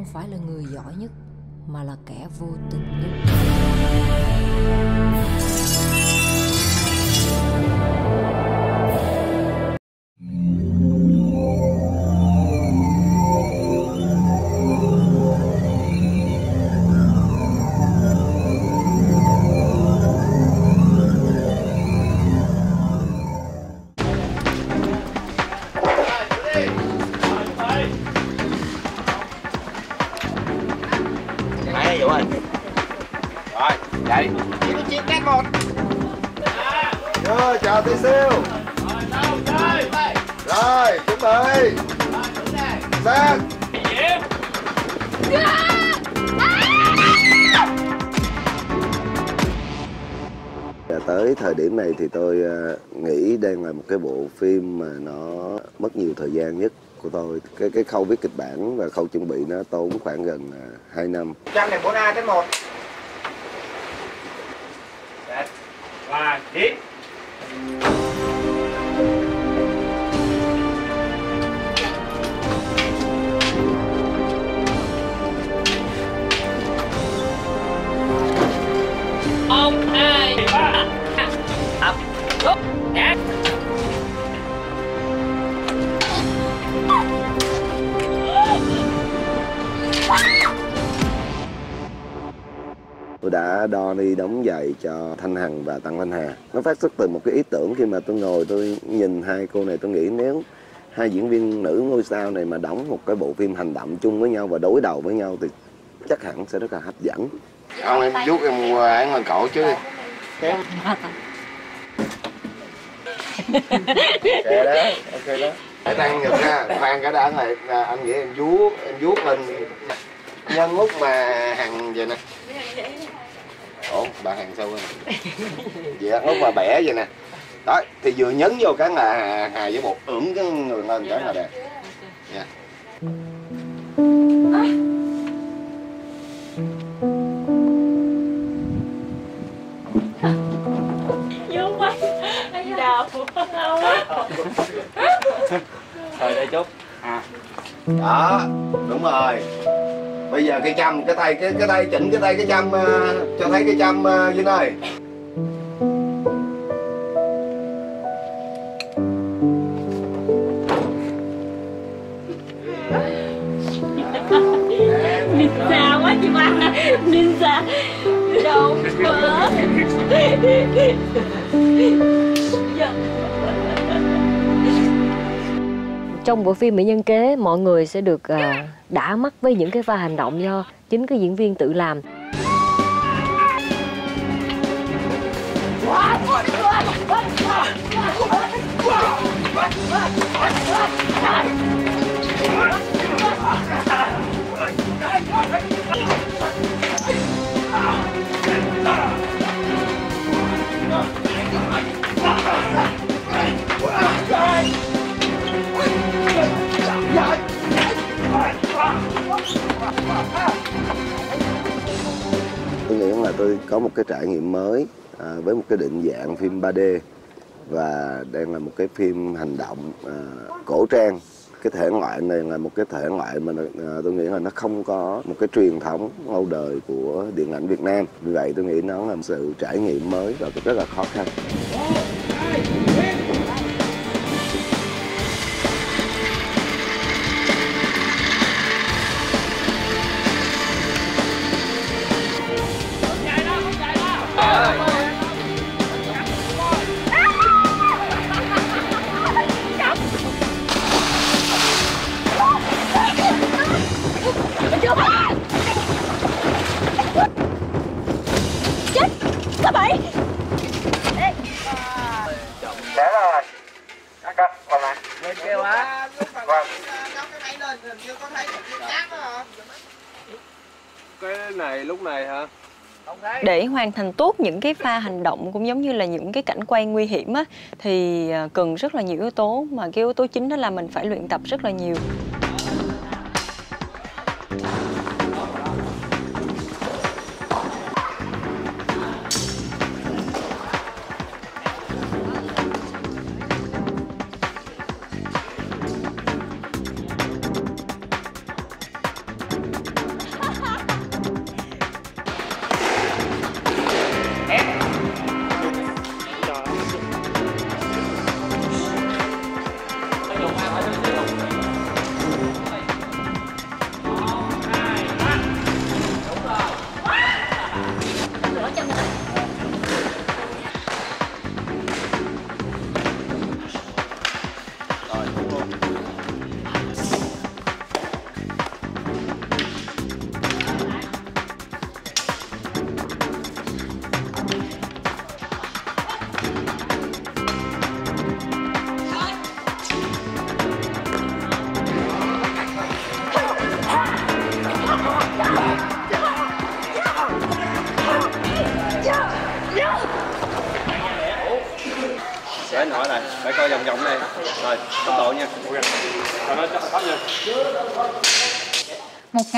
không phải là người giỏi nhất mà là kẻ vô tình nhất. Điểm này thì tôi ờ, nghĩ đang là một cái bộ phim mà nó mất nhiều thời gian nhất của tôi. Cái cái khâu viết kịch bản và khâu chuẩn bị nó tốn khoảng gần ờ, 2 năm. Trăm này 4A đến 1 Và đi tôi đã đo đi đóng giày cho Thanh Hằng và Tăng Thanh Hà. Nó phát xuất từ một cái ý tưởng khi mà tôi ngồi tôi nhìn hai cô này tôi nghĩ nếu hai diễn viên nữ ngôi sao này mà đóng một cái bộ phim hành động chung với nhau và đối đầu với nhau thì chắc hẳn sẽ rất là hấp dẫn. Ông em giúp em án lên cổ chứ. Đi ok đó ok đó. Để tăng ngực ha khoan cái đã này là anh nghĩ em vuốt em vuốt lên nhân lúc mà hằng vậy nè ổn bà hàng sâu nè vậy á, lúc mà bẻ vậy nè. Đó thì vừa nhấn vô cái là hà, hà với bột ưỡn cái người lên cái là đẹp. Nha vô quá. Đau đau quá Thôi đây chút. À. Đó đúng rồi bây giờ cái chăm cái tay cái cái tay chỉnh cái tay cái chăm uh, cho thấy cái chăm uh, Vinh ơi trong bộ phim Mỹ Nhân Kế mọi người sẽ được uh, đã mắt với những cái pha hành động do chính cái diễn viên tự làm. Nghĩa nghĩ là tôi có một cái trải nghiệm mới à, với một cái định dạng phim 3D và đang là một cái phim hành động à, cổ trang. Cái thể loại này là một cái thể loại mà à, tôi nghĩ là nó không có một cái truyền thống lâu đời của điện ảnh Việt Nam. Vì vậy tôi nghĩ nó là một sự trải nghiệm mới và rất là khó khăn. Lúc này hả? để hoàn thành tốt những cái pha hành động cũng giống như là những cái cảnh quay nguy hiểm á, thì à, cần rất là nhiều yếu tố, mà cái yếu tố chính đó là mình phải luyện tập rất là nhiều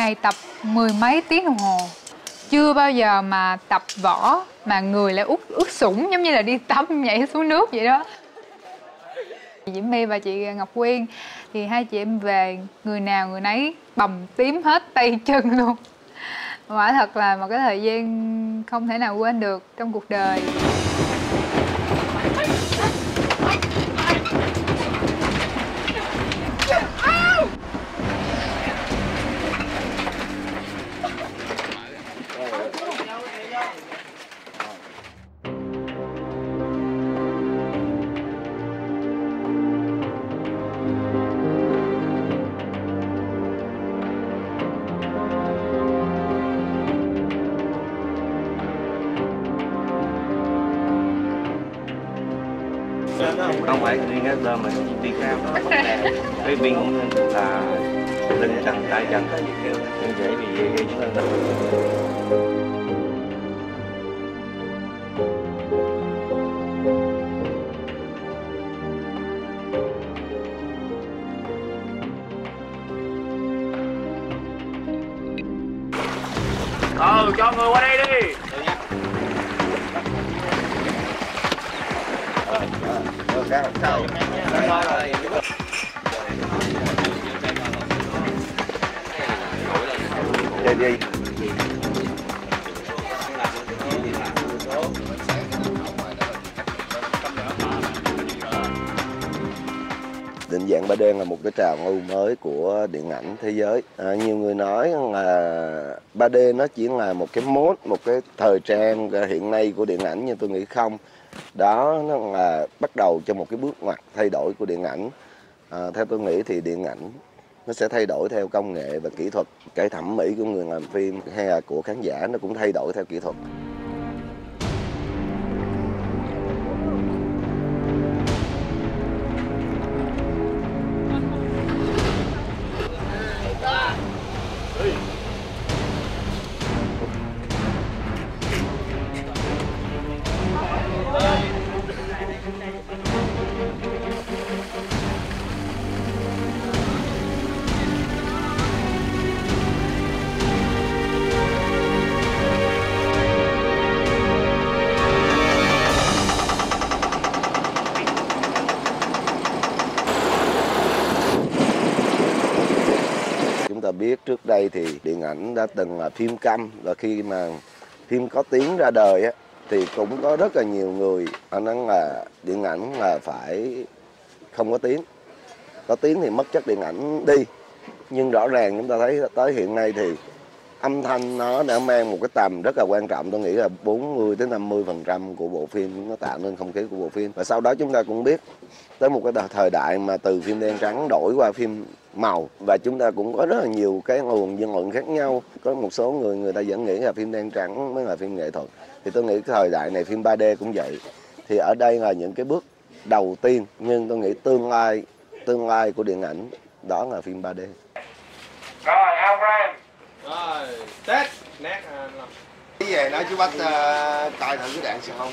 ngày tập mười mấy tiếng đồng hồ. Chưa bao giờ mà tập võ mà người lại út, ướt sũng giống như là đi tắm nhảy xuống nước vậy đó. Diễm My và chị Ngọc Quyên, thì hai chị em về, người nào người nấy bầm tím hết tay chân luôn. Quả thật là một cái thời gian không thể nào quên được trong cuộc đời. Không phải riêng cái đơm mình đi cao cái viên cũng là lưng chân tay chân như vậy bị gây chứng lưng định dạng 3D là một cái trào lưu mới của điện ảnh thế giới. À, nhiều người nói là 3D nó chỉ là một cái mốt một cái thời trang hiện nay của điện ảnh nhưng tôi nghĩ không. Đó nó là bắt đầu cho một cái bước ngoặt thay đổi của điện ảnh. À, theo tôi nghĩ thì điện ảnh nó sẽ thay đổi theo công nghệ và kỹ thuật. Cái thẩm mỹ của người làm phim hay là của khán giả nó cũng thay đổi theo kỹ thuật. Biết trước đây thì điện ảnh đã từng là phim câm và khi mà phim có tiếng ra đời á, thì cũng có rất là nhiều người anh nói là điện ảnh là phải không có tiếng. Có tiếng thì mất chất điện ảnh đi. Nhưng rõ ràng chúng ta thấy tới hiện nay thì âm thanh nó đã mang một cái tầm rất là quan trọng. Tôi nghĩ là 40 đến 50 phần trăm của bộ phim nó tạo nên không khí của bộ phim. Và sau đó chúng ta cũng biết tới một cái thời đại mà từ phim đen trắng đổi qua phim màu. Và chúng ta cũng có rất là nhiều cái nguồn dân luận khác nhau. Có một số người người ta vẫn nghĩ là phim đen trắng mới là phim nghệ thuật. Thì tôi nghĩ cái thời đại này phim 3D cũng vậy. Thì ở đây là những cái bước đầu tiên. Nhưng tôi nghĩ tương lai tương lai của điện ảnh đó là phim 3D rồi Alfred rồi tết nét à, làm. đi về nói chú bách uh, coi thử cái đạn xì không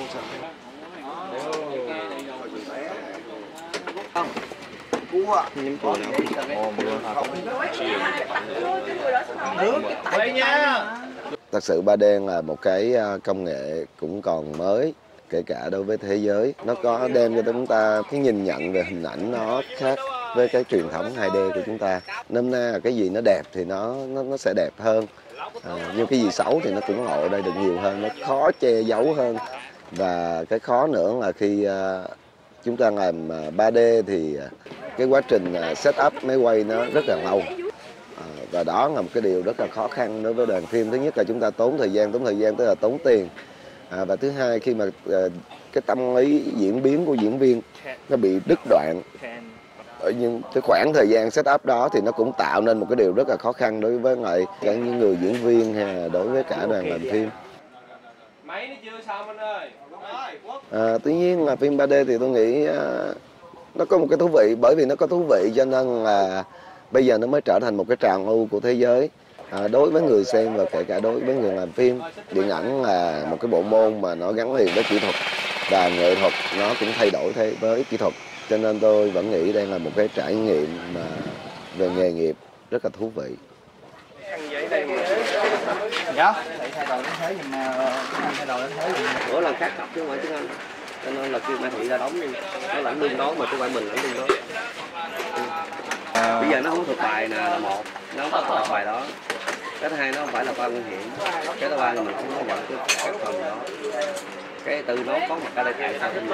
không. cua nhắm cua nào ồ mưa thật Quay nha. Thật sự 3D là một cái à, công nghệ cũng còn mới kể cả đối với thế giới. Nó có đem cho chúng ta cái nhìn nhận về hình ảnh nó khác với cái truyền thống 2D của chúng ta. Nôm na là cái gì nó đẹp thì nó nó nó sẽ đẹp hơn. À, nhưng cái gì xấu thì nó cũng ở đây được nhiều hơn nó khó che giấu hơn. Và cái khó nữa là khi à, chúng ta làm à, 3D thì cái quá trình à, set up máy quay nó rất là lâu. À, và đó là một cái điều rất là khó khăn đối với đoàn phim. Thứ nhất là chúng ta tốn thời gian tốn thời gian tức là tốn tiền. À, và thứ hai khi mà à, cái tâm lý diễn biến của diễn viên nó bị đứt đoạn ở những cái khoảng thời gian set up đó thì nó cũng tạo nên một cái điều rất là khó khăn đối với lại cả những người diễn viên hay đối với cả đoàn làm phim. Máy nó chưa xong anh ơi. Rồi quốc À, tuy nhiên là phim 3D thì tôi nghĩ à, nó có một cái thú vị bởi vì nó có thú vị cho nên là bây giờ nó mới trở thành một cái trào lưu của thế giới. À, đối với người xem và kể cả đối với người làm phim điện ảnh là một cái bộ môn mà nó gắn liền với kỹ thuật và nghệ thuật nó cũng thay đổi theo với kỹ thuật. Cho nên tôi vẫn nghĩ đây là một cái trải nghiệm mà về nghề nghiệp rất là thú vị. Dạ. Bữa lần khác học chứ không phải tiếng Anh cho nên là kêu Mai Thị ra đóng đi nó lãnh lương đó mà không phải mình lãnh lương đó. Bây giờ nó không thuộc bài nè là một nó không có thuộc bài đó. Cái thứ hai nó không phải là khoa nguy hiểm. Cái thứ ba là mình không có nhận cái các phần đó. Cái tư nó có mặt ở đây tại sao không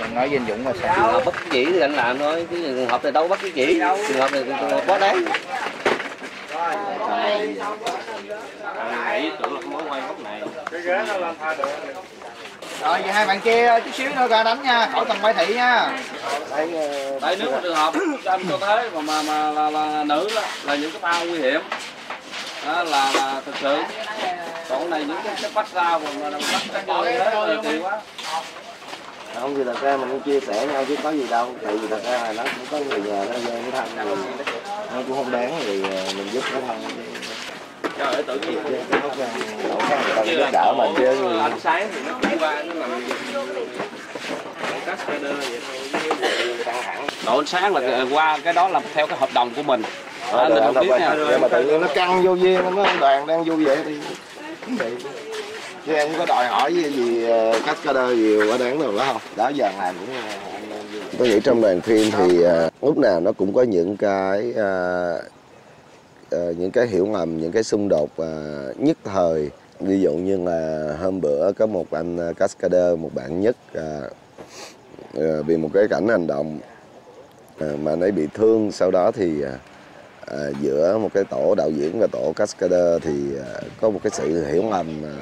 làm nói với anh Dũng là trường sao? Hợp bất chỉ thì anh làm thôi cái trường hợp này đâu bắt cái chỉ. Trường hợp này trường hợp quá đáng. Nghĩ tưởng là không có quay góc này rồi vậy hai bạn kia chút xíu nữa ra đánh nha khỏi cần Mai Thị nha. Tại nếu mà trường hợp anh cho thế mà mà, mà là, là nữ đó, là những cái phao nguy hiểm đó, là là thực sự. Còn cái này những cái cái bắt ra mà mà bắt cái thế là kỳ quá. Không thì thật ra mình cũng chia sẻ nhau chứ có gì đâu. Tại vì thật ra là nó cũng có người nhà nó gian nó thân mình. Nó cũng không đáng thì ờ, mình giúp nó thân trời tự nhiên giúp đỡ mình chứ ánh sáng thì nó cũng qua nó nằm cascader vậy thôi căng thẳng độ ánh sáng là qua cái đó là theo cái hợp đồng của mình. Ờ, anh được, không biết nha. Nhưng mà tự nhiên nó căng vô duyên nó đoàn đang vui vậy thì chứ em có đòi hỏi gì, gì cascader gì quá đáng đâu đó không? Đó giờ làm cũng tôi nghĩ trong đoàn phim thì ờ, lúc nào nó cũng có những cái ờ, ờ, Ờ, những cái hiểu ngầm những cái xung đột ờ, nhất thời. Ví dụ như là hôm bữa có một anh ờ, cascader một bạn nhất ờ, vì một cái cảnh hành động mà anh ấy bị thương. Sau đó thì à, giữa một cái tổ đạo diễn và tổ cascader thì à, có một cái sự hiểu ngầm à,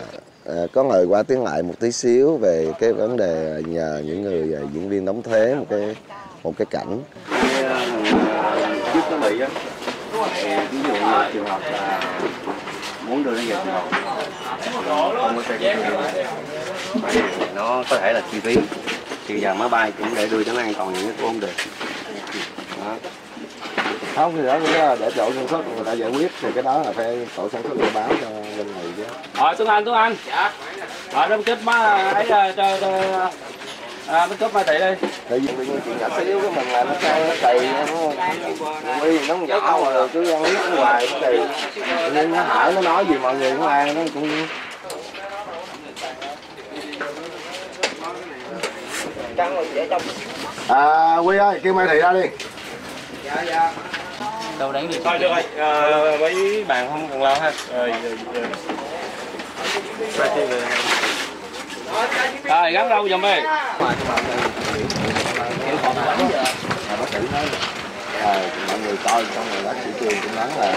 à, có lời qua tiếng lại một tí xíu về cái vấn đề nhờ những người à, diễn viên đóng thế một cái một cái cảnh. Giúp nó bị á ví dụ như trường hợp là muốn đưa nó về trường học không có xe chạy thì nó có thể là chi phí. Thì giờ máy bay cũng để đưa cho nó an toàn những cái cũng không được. Đó. không thì đó là để tổ sản xuất người ta giải quyết thì cái đó là phải tổ sản xuất báo cho bên này chứ. Rồi Tuấn Anh Tuấn Anh. Rồi nó kết má ấy cho cho cho- à, nó cướp mai thị đi tại vì nhiên chuyện nhỏ xíu của mình là nó cay nó nó nguy nó không nhỏ rồi cứ ăn nước hoài nó tự nhiên nó hỏi nó nói gì mọi người cũng ai nó cũng à quy ơi kêu mai thị ra đi. Đâu đánh được thôi được rồi. Ờ, mấy bạn không cần lo ha rồi rồi gắn đâu giùm đi. Mà bác sĩ nói à, mọi người coi xong rồi bác sĩ trường cũng nói là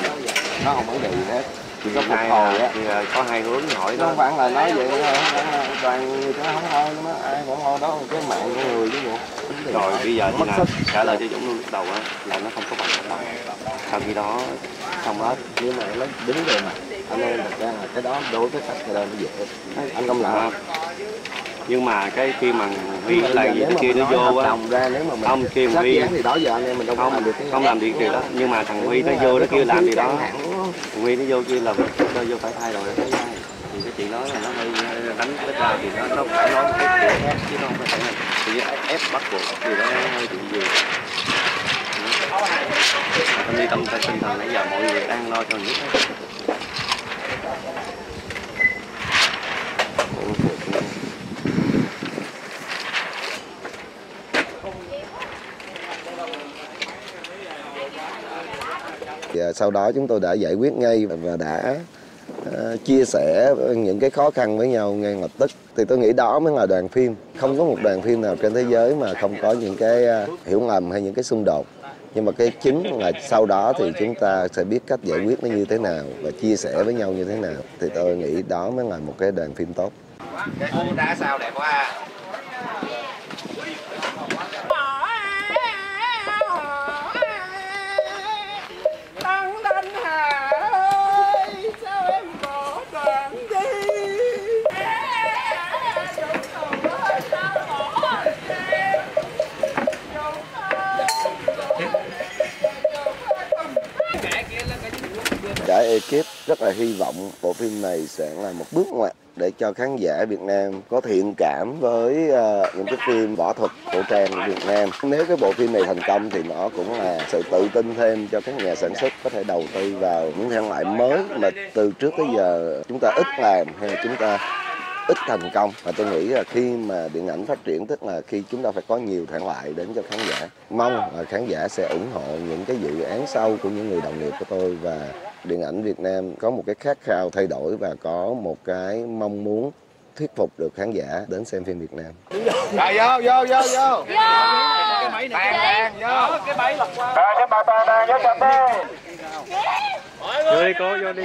nó không vấn đề gì hết chỉ có phục hai hồi á thì có hai hướng hỏi đó không phải là nói vậy thôi toàn người ta không thôi nó ai cũng thôi đó cái mạng của người chứ bộ. Rồi bây giờ thì là trả lời cho Dũng luôn lúc đầu á là nó không có bằng hợp đồng sau khi đó xong đó nhưng mà nó đứng rồi mà anh em thật ra là cái đó đối với khách nó dễ. Anh công không nhưng mà cái khi mà Huy là gì kia nó vô á đồng ra nếu mà mình Không, kêu sát Huy- thì đó giờ anh em mình đâu không làm được cái không làm được điều đó. Nhưng mà thằng Huy nó vô nó kêu làm điều đó. thằng Huy nó vô kêu là cho vô phải thay nó ngay thì cái chuyện đó là nó hơi đánh cái ra thì nó nó phải nói cái kiểu ép chứ nó không phải là thì ép, bắt buộc thì nó hơi bị gì. Anh đi tâm tinh thần nãy giờ mọi người đang lo cho những Dạ, sau đó chúng tôi đã giải quyết ngay và đã ờ, chia sẻ những cái khó khăn với nhau ngay lập tức. Thì tôi nghĩ đó mới là đoàn phim. Không có một đoàn phim nào trên thế giới mà không có những cái ờ, hiểu lầm hay những cái xung đột nhưng mà cái chính là sau đó thì chúng ta sẽ biết cách giải quyết nó như thế nào và chia sẻ với nhau như thế nào. Thì tôi nghĩ đó mới là một cái đoàn phim tốt. Cái đá sao đẹp quá à? Rất là hy vọng bộ phim này sẽ là một bước ngoặt để cho khán giả Việt Nam có thiện cảm với uh, những cái phim võ thuật cổ trang của Việt Nam. Nếu cái bộ phim này thành công thì nó cũng là sự tự tin thêm cho các nhà sản xuất có thể đầu tư vào những thể loại mới mà từ trước tới giờ chúng ta ít làm hay là chúng ta ít thành công và tôi nghĩ là khi mà điện ảnh phát triển tức là khi chúng ta phải có nhiều thể loại đến cho khán giả mong là khán giả sẽ ủng hộ những cái dự án sau của những người đồng nghiệp của tôi và điện ảnh Việt Nam có một cái khát khao thay đổi và có một cái mong muốn thuyết phục được khán giả đến xem phim Việt Nam. Rồi vô vô vô vô. Cái máy này bàn vô. Cái máy lật qua. Rồi cái bà bàn bàn vô chậm đi. Vô đi cô, vô đi.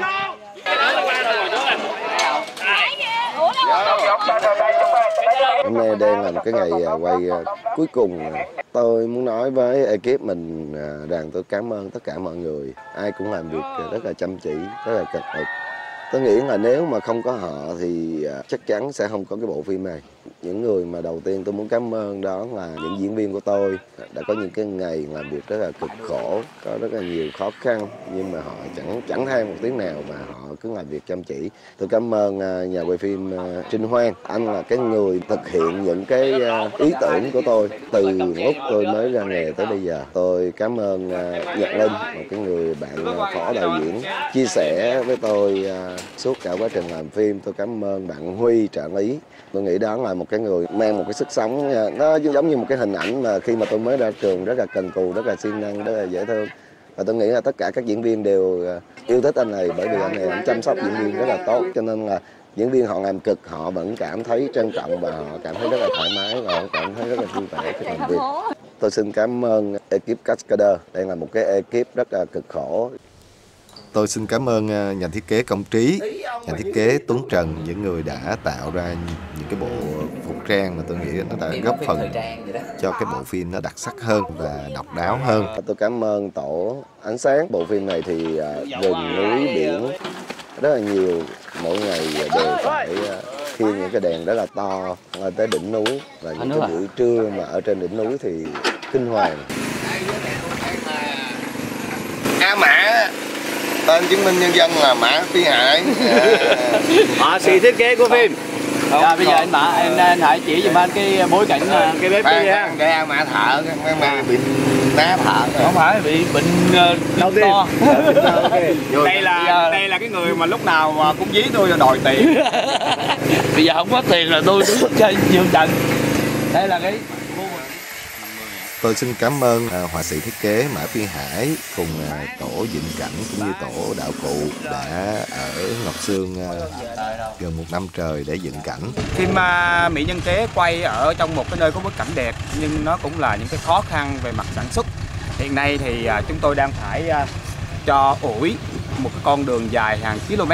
Hôm nay đang là một cái ngày à, quay à, cuối cùng. À. Tôi muốn nói với ekip mình rằng tôi cảm ơn tất cả mọi người. Ai cũng làm việc rất là chăm chỉ, rất là cực lực. Tôi nghĩ là nếu mà không có họ thì chắc chắn sẽ không có cái bộ phim này. Những người mà đầu tiên tôi muốn cảm ơn đó là những diễn viên của tôi đã có những cái ngày làm việc rất là cực khổ, có rất là nhiều khó khăn nhưng mà họ chẳng chẳng than một tiếng nào mà họ cứ làm việc chăm chỉ. Tôi cảm ơn à, nhà quay phim à, Trinh Hoan, anh là cái người thực hiện những cái à, ý tưởng của tôi từ lúc tôi mới ra nghề tới bây giờ. Tôi cảm ơn Nhật Linh, một cái người bạn phó đạo diễn chia sẻ với tôi suốt cả quá trình làm phim. Tôi cảm ơn bạn Huy trợ lý. Tôi nghĩ đó là là một cái người mang một cái sức sống ờ, nó giống như một cái hình ảnh mà khi mà tôi mới ra trường rất là cần cù, rất là siêng năng, rất là dễ thương. Và tôi nghĩ là tất cả các diễn viên đều ờ, yêu thích anh này bởi vì anh này anh chăm sóc diễn viên rất là tốt. Cho nên là diễn viên họ làm cực, họ vẫn cảm thấy trân trọng và họ cảm thấy rất là thoải mái và họ cảm thấy rất là vui vẻ khi làm việc. Tôi xin cảm ơn ekip Cascader đây là một cái ekip rất là cực khổ. Tôi xin cảm ơn nhà thiết kế Công Trí, nhà thiết kế Tuấn Trần, những người đã tạo ra những cái bộ phục trang mà tôi nghĩ nó đã góp phần cho cái bộ phim nó đặc sắc hơn và độc đáo hơn. Tôi cảm ơn tổ ánh sáng. Bộ phim này thì rừng núi biển rất là nhiều, mỗi ngày đều phải khiêng những cái đèn rất là to lên tới đỉnh núi và những cái buổi trưa mà ở trên đỉnh núi thì kinh hoàng. A Mã tên chứng minh nhân dân là Mã Phi Hải. Họa sĩ thiết kế của phim. Rồi bây giờ anh Mã anh, anh Hải chỉ giùm anh cái bối cảnh cái bếp Khoan, kia khoan, cái A Mã thợ cái mà bị ná thợ không phải bị bệnh tiên. to. đây là đây là cái người mà lúc nào mà cũng dí tôi là đòi tiền. Bây giờ không có tiền là tôi đứng trên nhiều trận. Đây là cái Tôi xin cảm ơn à, họa sĩ thiết kế Mã Phi Hải cùng à, tổ dựng cảnh cũng như tổ đạo cụ đã ở Ngọc Sương à, gần một năm trời để dựng cảnh. phim à, Mỹ Nhân Kế quay ở trong một cái nơi có bối cảnh đẹp nhưng nó cũng là những cái khó khăn về mặt sản xuất hiện nay thì à, chúng tôi đang phải à, cho ủi một cái con đường dài hàng km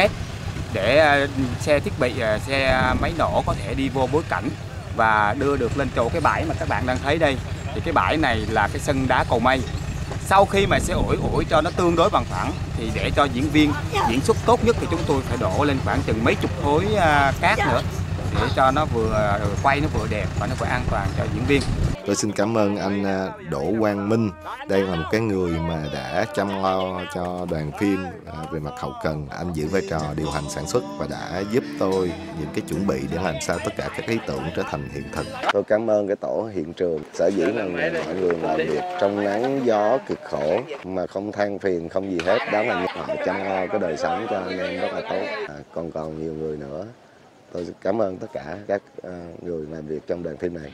để à, xe thiết bị à, xe máy nổ có thể đi vô bối cảnh và đưa được lên chỗ cái bãi mà các bạn đang thấy đây thì cái bãi này là cái sân đá cầu mây. Sau khi mà sẽ ủi ủi cho nó tương đối bằng phẳng, thì để cho diễn viên diễn xuất tốt nhất thì chúng tôi phải đổ lên khoảng chừng mấy chục khối à, cát nữa. Để cho nó vừa à, quay nó vừa đẹp và nó vừa an toàn cho diễn viên. Tôi xin cảm ơn anh à, Đỗ Quang Minh. Đây là một cái người mà đã chăm lo cho đoàn phim à, về mặt hậu cần. Anh giữ vai trò điều hành sản xuất và đã giúp tôi những cái chuẩn bị để làm sao tất cả các ý tưởng trở thành hiện thực. Tôi cảm ơn cái tổ hiện trường. Sở dĩ là mọi người làm việc trong nắng gió cực khổ mà không than phiền không gì hết. Đó là những họ chăm lo cái đời sống cho anh em rất là tốt. À, còn còn nhiều người nữa tôi cảm ơn tất cả các ờ, người làm việc trong đoàn phim này.